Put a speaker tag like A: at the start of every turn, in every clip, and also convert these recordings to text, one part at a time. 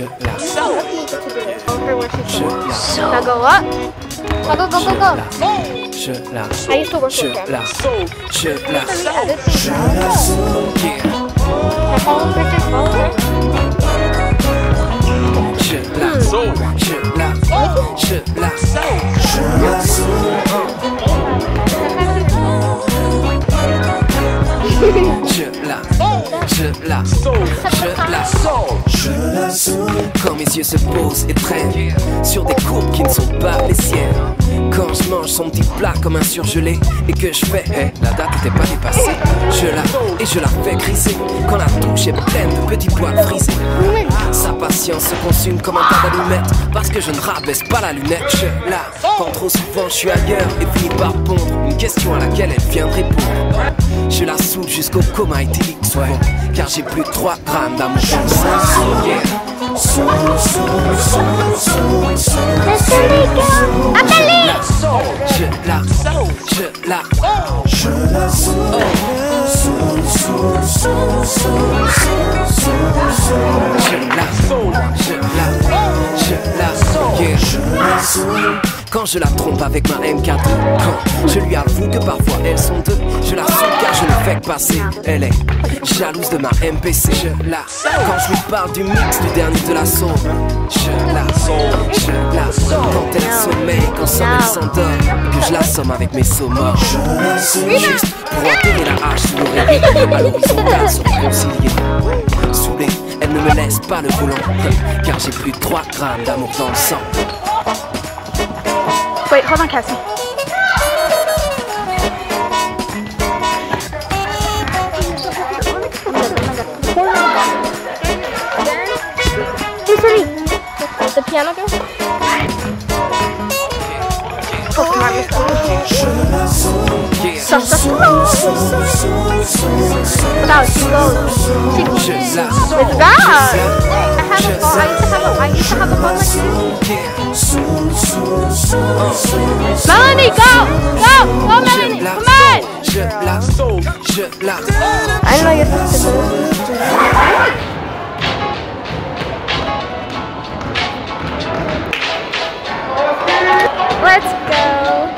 A: Shit. Yeah. Go. Over where she's going.
B: So.
A: Now go up. Now go, go, go, go.
B: Shit.
A: I used to work with them. Shit. Yeah, this is
B: Yeah.
A: Now follow Richard, follow her.
B: Shit. Shit. Shit. Shit. Shit. Shit. Shit. Shit. Shit. Shit. Shit. Shit. Shit. Shit. Shit. Shit. Je la Je la Je la Je la Quand mes yeux se posent et traînent Sur des courbes qui ne sont pas les siennes. Quand je mange son petit plat comme un surgelé Et que je fais, eh, la date était pas dépassée. Je la et je la fais griser Quand la touche est pleine de petits poils frisés. Sa patience se consume comme un tas d'allumettes Parce que je ne rabaisse pas la lunette. Je la Quand trop souvent je suis ailleurs et finis par pondre Une question à laquelle elle vient de répondre. Je la soude jusqu'au coma éthylique souvent. Car j'ai plus de 3 grammes d'amour. Je la, je la, je la, je la, je la, yeah. Quand je la trompe avec ma MK2 Quand je lui avoue que parfois elles sont deux Je la saute car je que passer Elle est jalouse de ma MPC Je la Quand je lui parle du mix du dernier de la sauve Je la Je la Quand elle sommeille, quand son elle s'endort Que je l'assomme avec mes sauts morts. Juste pour enterrer la hache sous l'oreiller À l'horizontale se réconcilier Saoulée, elle ne me laisse pas le volant Car j'ai plus de 3 grammes d'amour dans le sang.
A: Wait, hold on, Cassie. Stop, stop. Wow, she goes. She goes
B: Je
A: in.
B: la
A: It's bad. I have a phone. I used to have a, I used to have a phone like this. Melanie, go! Go! Go, Melanie! Come on!
B: Je la Je la
A: I don't know you're supposed to. Let's go.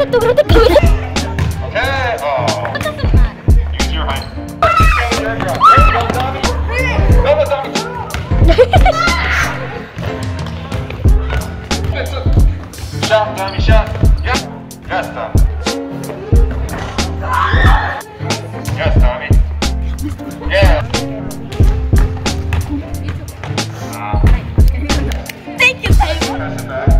C: Okay. use your hand Tommy Tommy Tommy yeah yes yes Tommy yeah
D: Thank you,
A: Taylor.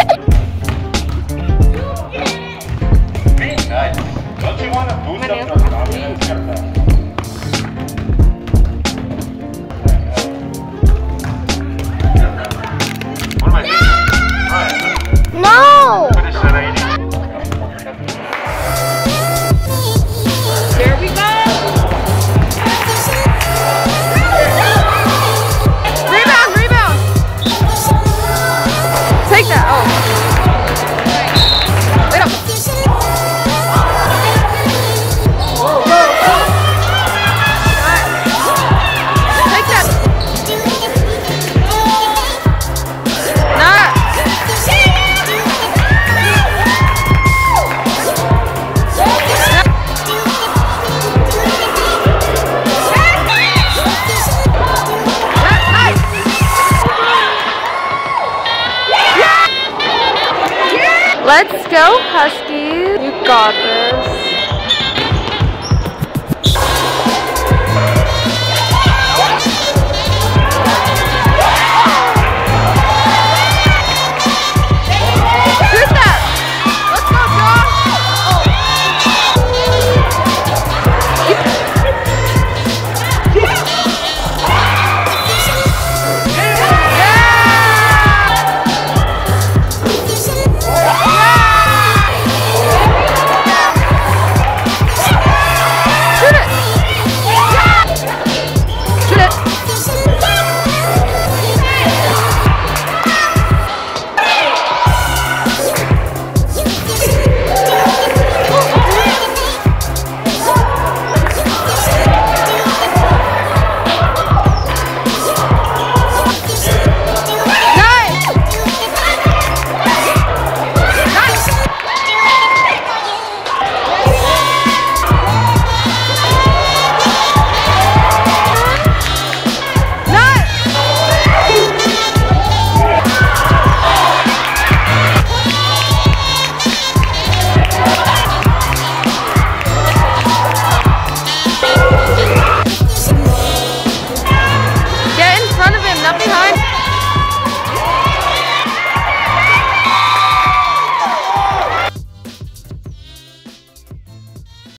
A: show.